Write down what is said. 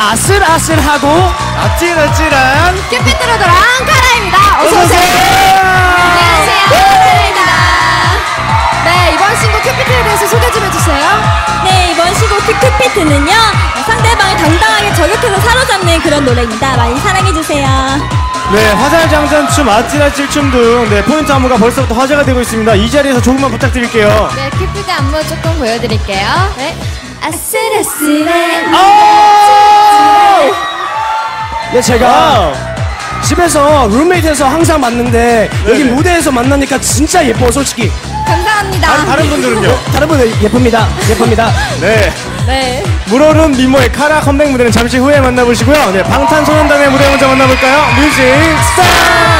아슬아슬하고 아찔아찔한 큐피트로드랑 카라입니다. 어서 오세요. 안녕하세요. 카라입니다. 네, 이번 신곡 큐피트에 대해서 소개 좀 해주세요. 네, 이번 신곡 큐큐피트는요, 상대방을 당당하게 저격해서 사로잡는 그런 노래입니다. 많이 사랑해주세요. 네 화살장전 춤 아찔아찔 춤 등 네, 포인트 안무가 벌써부터 화제가 되고 있습니다 이 자리에서 조금만 부탁드릴게요 네, 큐피트 안무 조금 보여드릴게요. 네. 아슬아슬해. 네 제가 집에서 룸메이트에서 항상 봤는데 여기 네네. 무대에서 만나니까 진짜 예뻐 솔직히 감사합니다. 다른, 다른 분들은요? 다른 분들 예쁩니다 예쁩니다 네 네. 물오른 미모의 카라 컴백 무대는 잠시 후에 만나보시고요 네 방탄소년단의 무대 먼저 만나볼까요? music start